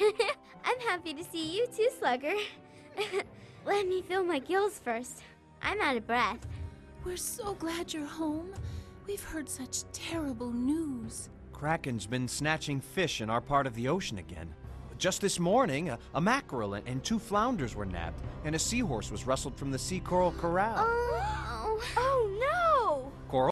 I'm happy to see you too, Slugger. Let me fill my gills first. I'm out of breath. We're so glad you're home. We've heard such terrible news. Kraken's been snatching fish in our part of the ocean again. Just this morning, a, a mackerel and, and two flounders were nabbed, and a seahorse was rustled from the sea coral corral. Oh, oh no! Coral